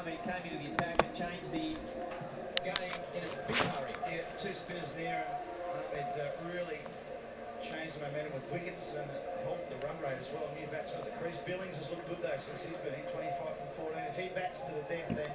Ahmed came into the attack and changed the game in a big hurry. Yeah, two spinners there. Uh, it uh, really changed the momentum with wickets and helped the run rate as well. New batsman at the crease. Billings has looked good though since he's been in 25 from 14. If he bats to the death, then